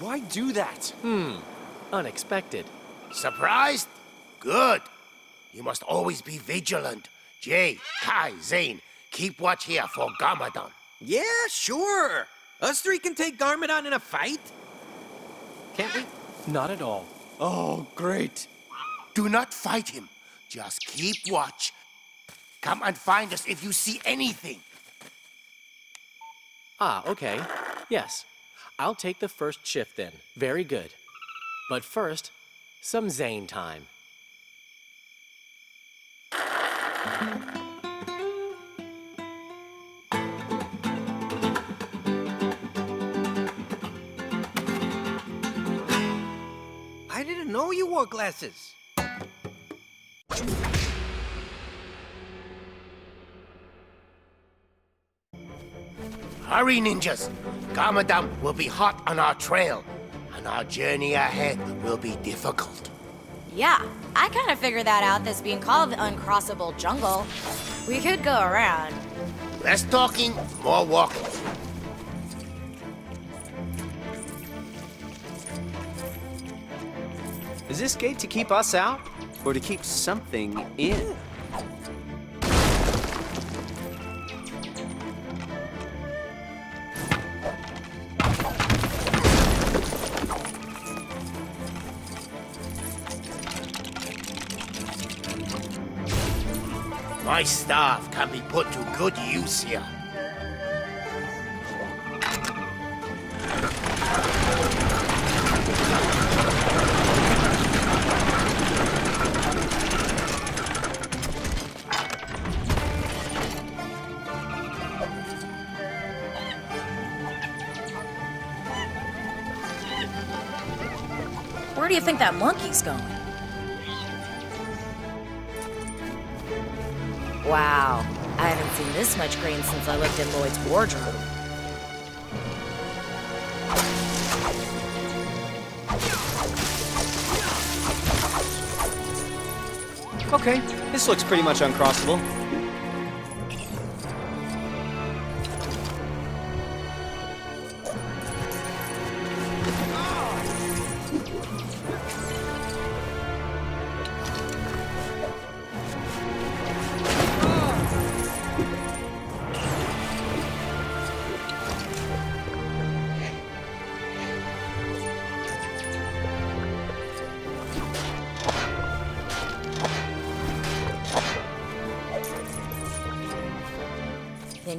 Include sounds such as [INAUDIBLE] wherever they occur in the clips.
Why do that? Hmm. Unexpected. Surprised? Good. You must always be vigilant. Jay, Kai, Zane, keep watch here for Garmadon. Yeah, sure. Us three can take Garmadon in a fight. Can't we? Not at all. Oh, great. Do not fight him. Just keep watch. Come and find us if you see anything. Ah, okay. Yes. I'll take the first shift then. Very good. But first, some Zane time. I didn't know you wore glasses. Hurry, ninjas. Garmadon will be hot on our trail, and our journey ahead will be difficult. Yeah, I kind of figured that out, this being called the uncrossable jungle. We could go around. Less talking, more walking. Is this gate to keep us out? Or to keep something in? My staff can be put to good use here. Where do you think that monkey's going? This much grain since I looked in Lloyd's wardrobe. Okay, this looks pretty much uncrossable.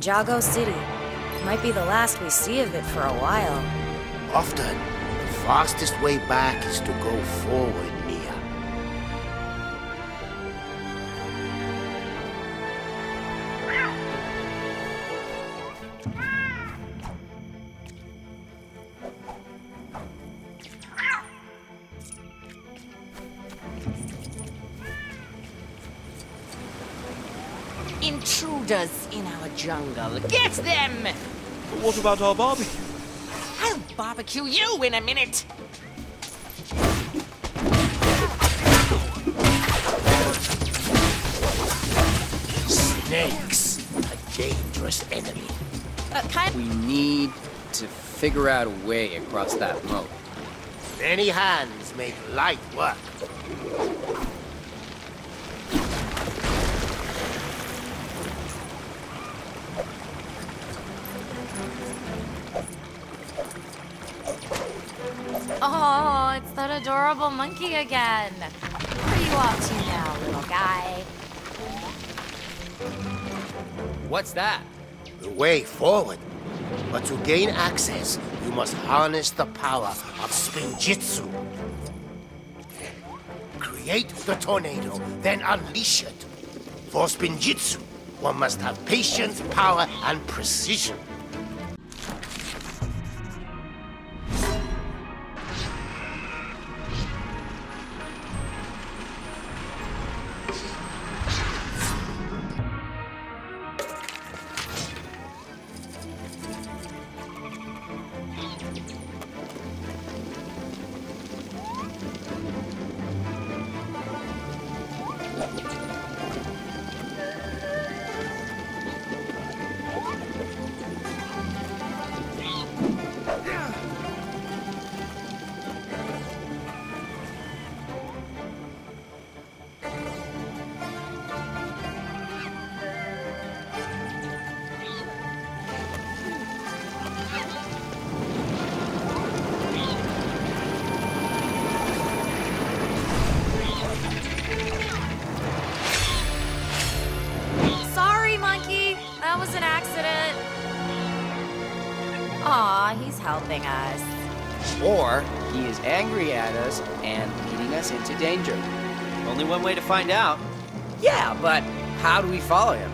Ninjago City. Might be the last we see of it for a while. Often, the fastest way back is to go forward, jungle. Get them! But What about our barbecue? I'll barbecue you in a minute. Snakes, a dangerous enemy. Uh, kind We need to figure out a way across that moat. Many hands make light work. That adorable monkey again. What are you up to now, little guy? What's that? The way forward. But to gain access, you must harness the power of Spinjitzu. Create the tornado, then unleash it. For Spinjitzu, one must have patience, power, and precision. Sorry, monkey. That was an accident. Aw, he's helping us. Or he is angry at us and leading us into danger. Only one way to find out. Yeah, but how do we follow him?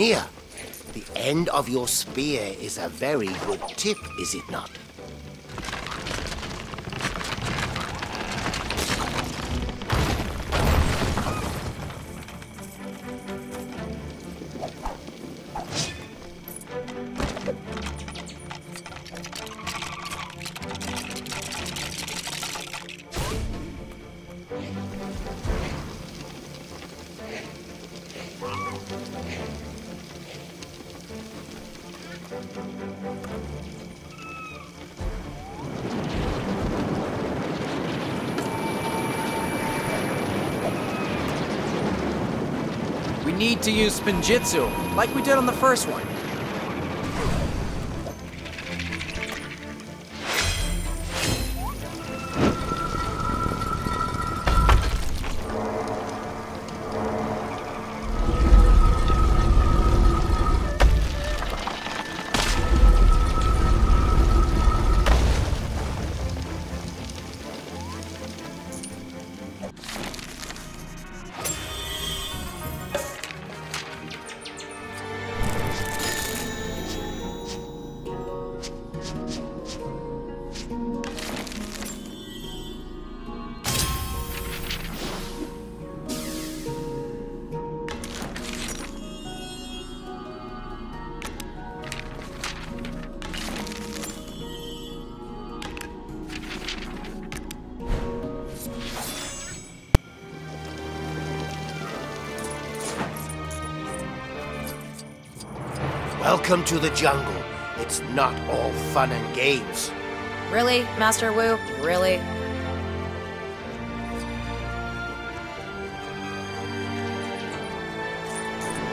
Nya, the end of your spear is a very good tip, is it not? Need to use Spinjitzu, like we did on the first one. Welcome to the jungle. It's not all fun and games. Really, Master Wu? Really?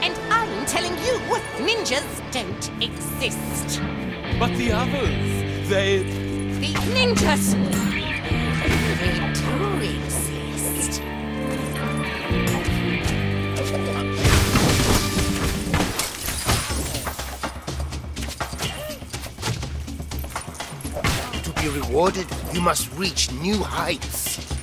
And I'm telling you, ninjas don't exist. But the others, they. The ninjas, they do exist. Be rewarded, you must reach new heights.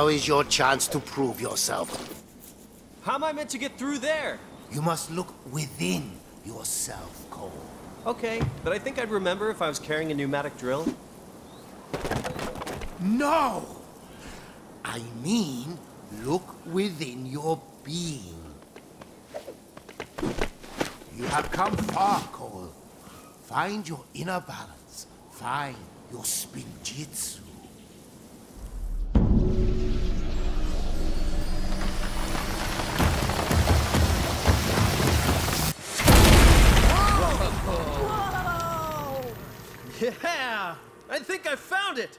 Now is your chance to prove yourself. How am I meant to get through there? You must look within yourself, Cole. Okay, but I think I'd remember if I was carrying a pneumatic drill. No! I mean, look within your being. You have come far, Cole. Find your inner balance. Find your spinjitzu. I think I found it!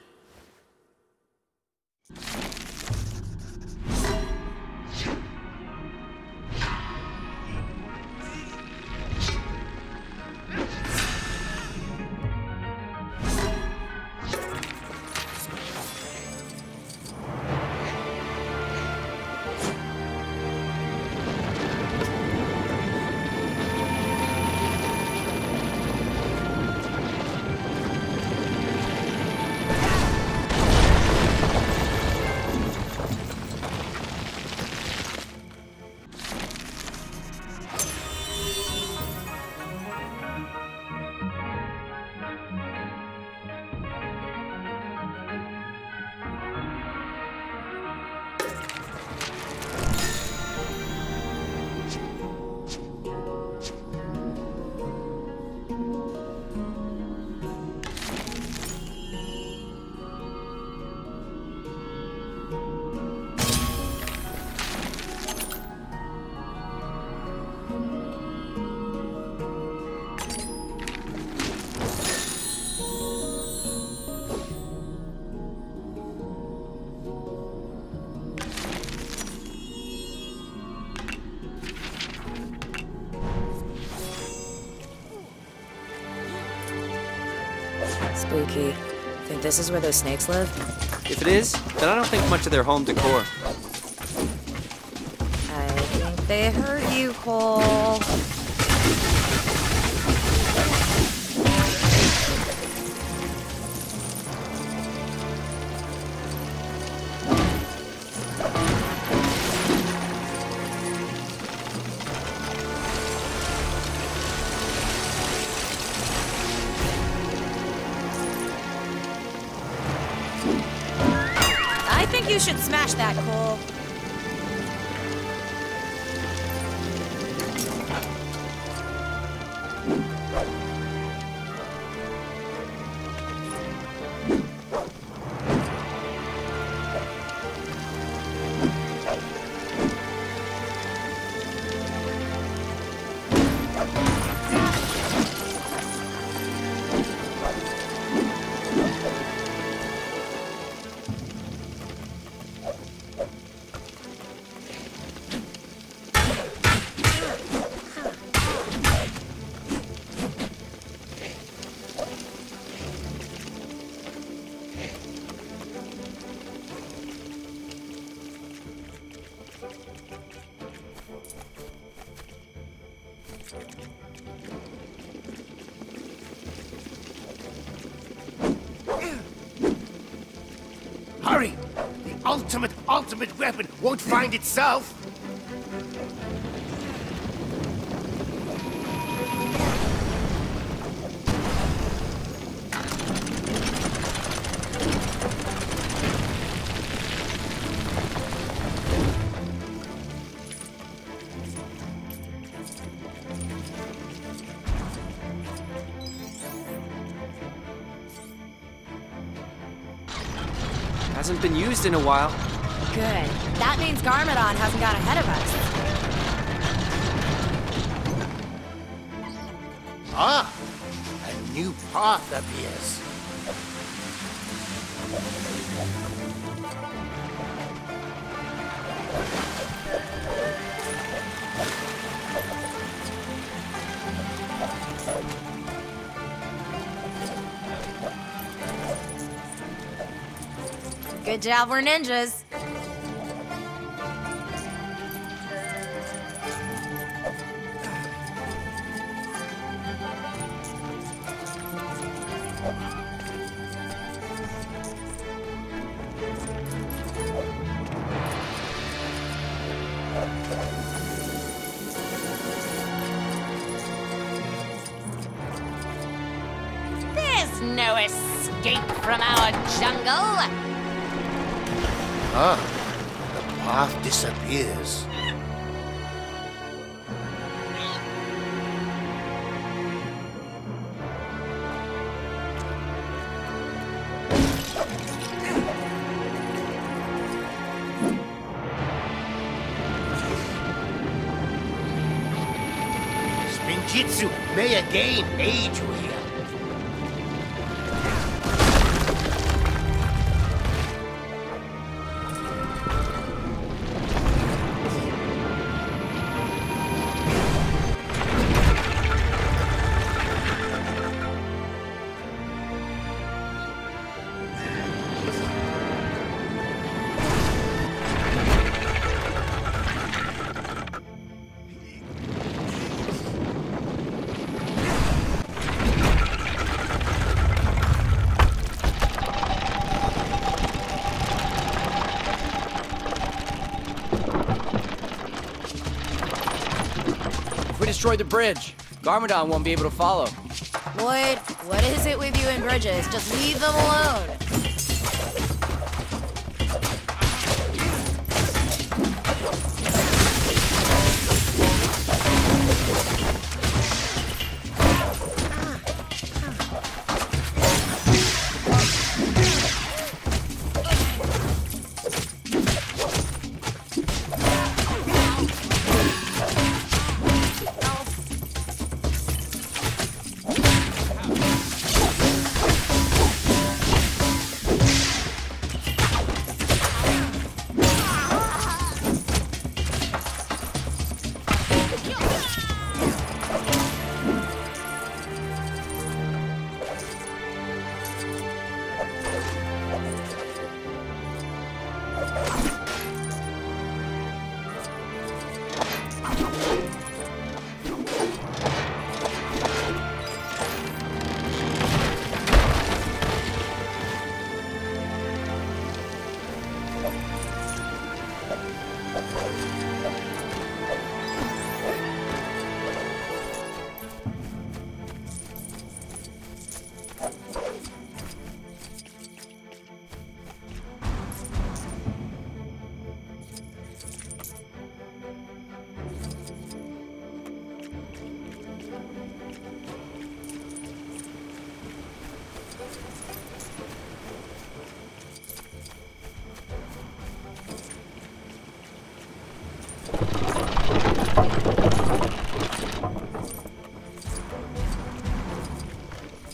Spooky. Think this is where those snakes live? If it is, then I don't think much of their home decor. I think they heard you, Cole. You should smash that, Cole. Ultimate, weapon won't find itself! Hasn't been used in a while. Good. That means Garmadon hasn't got ahead of us. Ah! A new path appears. Good job, we're ninjas. No escape from our jungle. Ah, the path disappears. May again aid destroy the bridge, Garmadon won't be able to follow. Lloyd, what is it with you and bridges? Just leave them alone.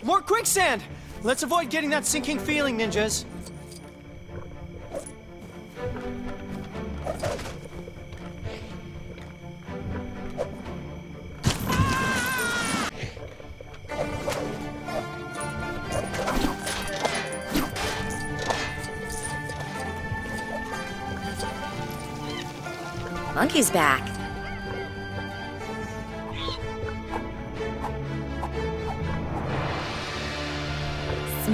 More quicksand! Let's avoid getting that sinking feeling, ninjas. Monkey's back.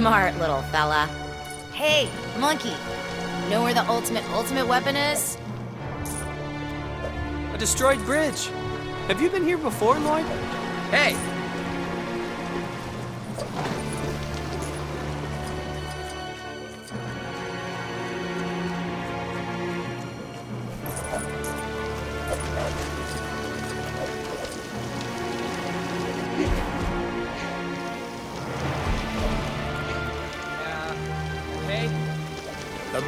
Smart little fella. Hey, monkey. Know where the ultimate ultimate weapon is? A destroyed bridge. Have you been here before, Lloyd? Hey!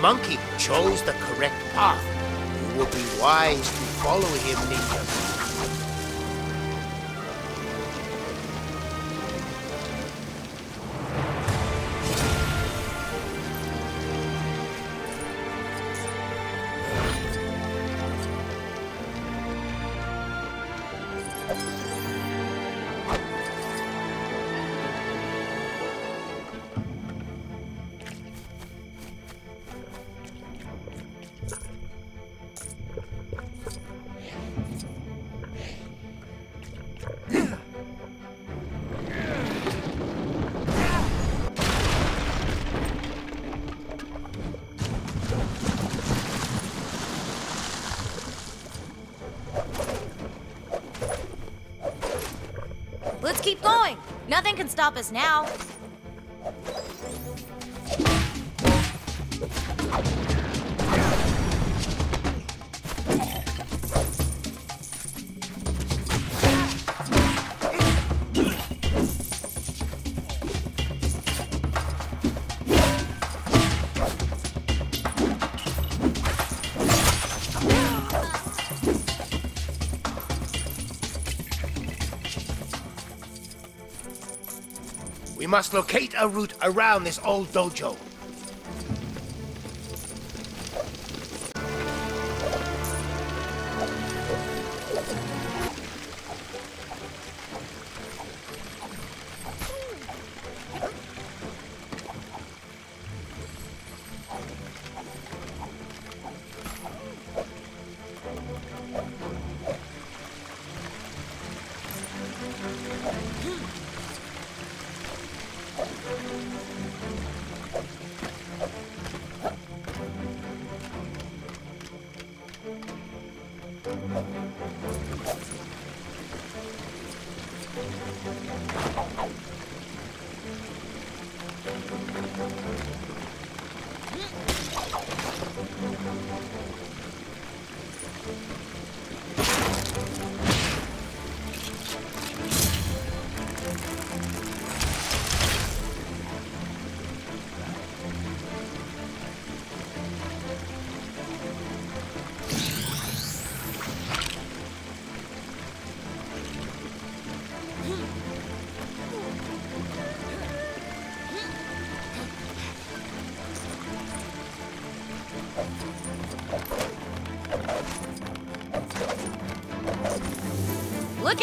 Monkey chose the correct path. You will be wise to follow him, ninjas. Nothing can stop us now. We must locate a route around this old dojo. you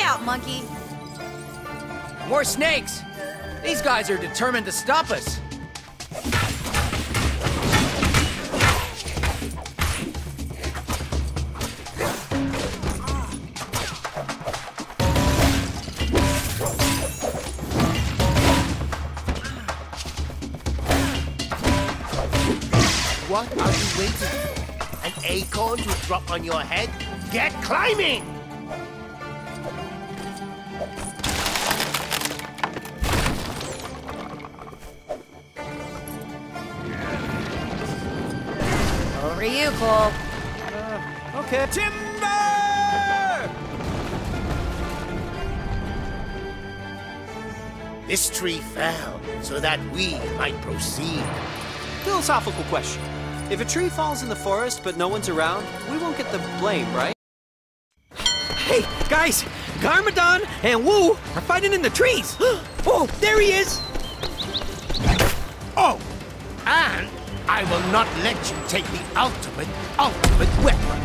out, monkey. More snakes! These guys are determined to stop us. What are you waiting for? An acorn to drop on your head? Get climbing! Over to you, Cole. Okay. This tree fell so that we might proceed. Philosophical question. If a tree falls in the forest but no one's around, we won't get the blame, right? Hey, guys! Garmadon and Wu are fighting in the trees! [GASPS] Oh, there he is! Oh! And I will not let you take the ultimate, ultimate weapon.